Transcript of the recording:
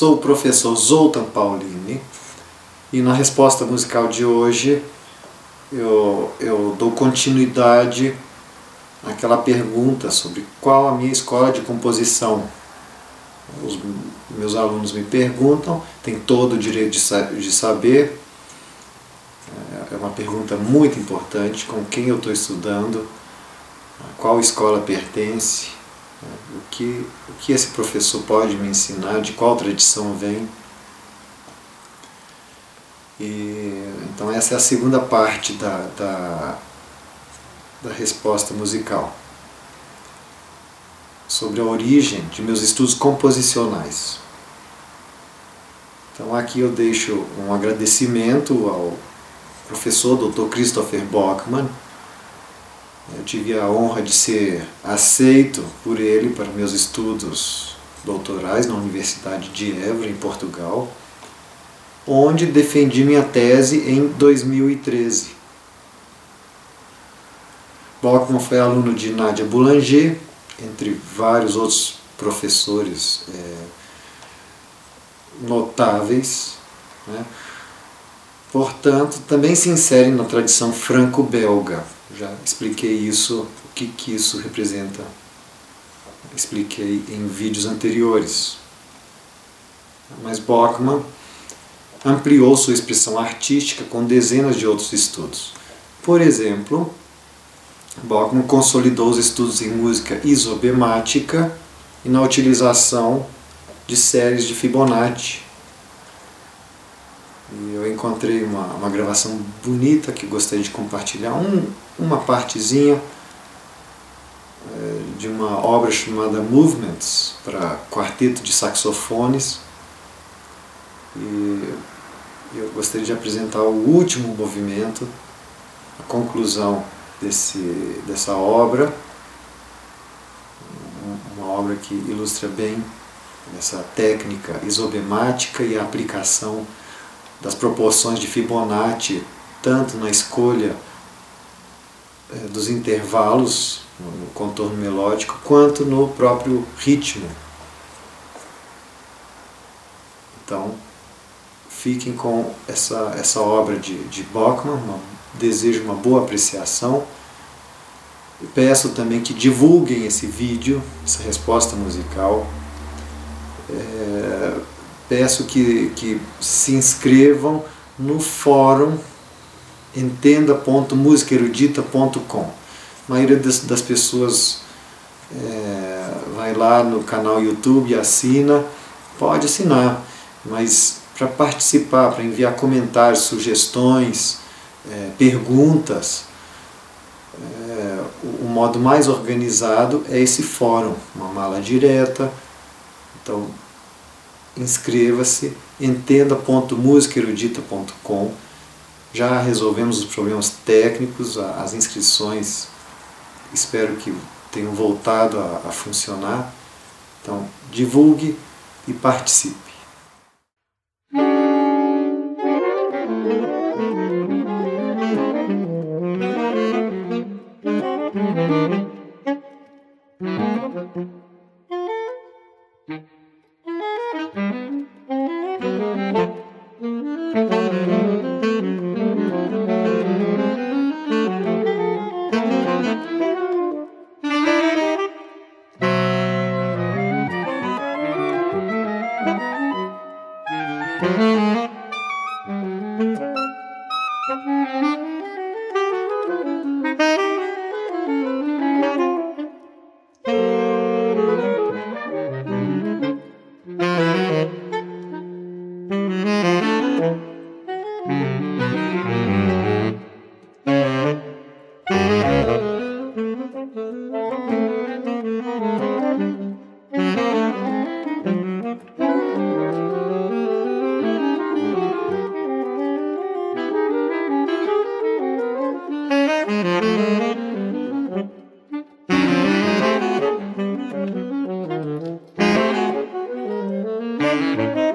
Sou o professor Zoltan Paulini e na resposta musical de hoje eu, eu dou continuidade àquela pergunta sobre qual a minha escola de composição. Os meus alunos me perguntam, tem todo o direito de, de saber, é uma pergunta muito importante, com quem eu estou estudando, a qual escola pertence, o que, o que esse professor pode me ensinar, de qual tradição vem. E, então essa é a segunda parte da, da, da resposta musical sobre a origem de meus estudos composicionais. Então aqui eu deixo um agradecimento ao professor Dr. Christopher Bockman. Eu tive a honra de ser aceito por ele para meus estudos doutorais na Universidade de Évora, em Portugal onde defendi minha tese em 2013. Bockman foi aluno de Nadia Boulanger, entre vários outros professores é, notáveis. Né? Portanto, também se insere na tradição franco-belga. Já expliquei isso, o que, que isso representa. Expliquei em vídeos anteriores. Mas Bockman ampliou sua expressão artística com dezenas de outros estudos. Por exemplo, Bockman consolidou os estudos em música isobemática e na utilização de séries de Fibonacci. E eu encontrei uma, uma gravação bonita que gostaria de compartilhar, um, uma partezinha é, de uma obra chamada Movements para quarteto de saxofones. E eu gostaria de apresentar o último movimento, a conclusão desse, dessa obra, uma obra que ilustra bem essa técnica isobemática e a aplicação das proporções de Fibonacci, tanto na escolha eh, dos intervalos no contorno melódico, quanto no próprio ritmo. Então, fiquem com essa, essa obra de, de Bockman, uma, desejo uma boa apreciação. peço também que divulguem esse vídeo, essa resposta musical. É, peço que, que se inscrevam no fórum entenda.musicaerudita.com. A maioria das, das pessoas é, vai lá no canal YouTube assina, pode assinar, mas para participar, para enviar comentários, sugestões, é, perguntas. É, o, o modo mais organizado é esse fórum, uma mala direta. Então, inscreva-se, entenda.musicaerudita.com. Já resolvemos os problemas técnicos, as inscrições espero que tenham voltado a, a funcionar. Então, divulgue e participe. Música Mm-hmm.